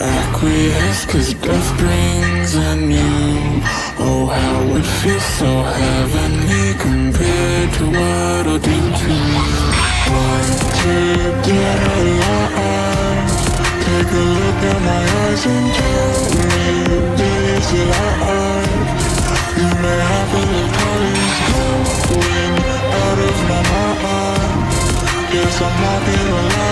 acquiesce Cause death brings a new. Oh how it feels so heavenly Compared to what I'll do. To you Want to get alive Take a look at my eyes and tell me This is alive You may have a little how going Out of my mind. Guess I'm not